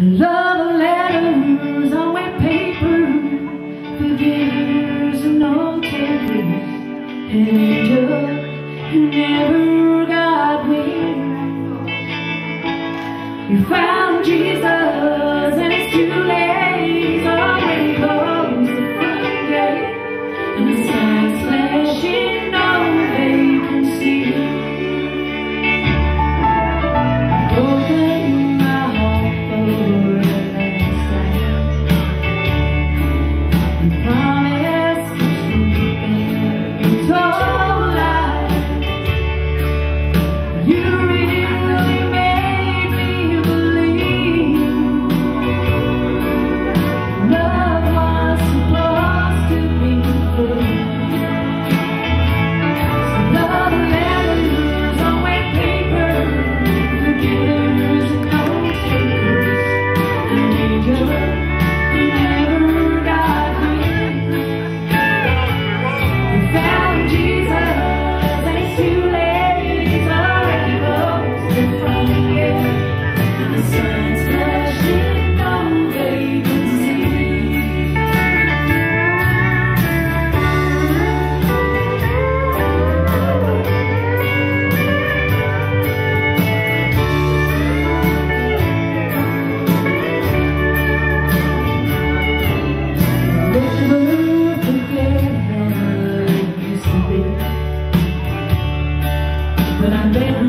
Love letters on wet paper, forgivers and no takers, an angel who never got weary. You found Jesus. la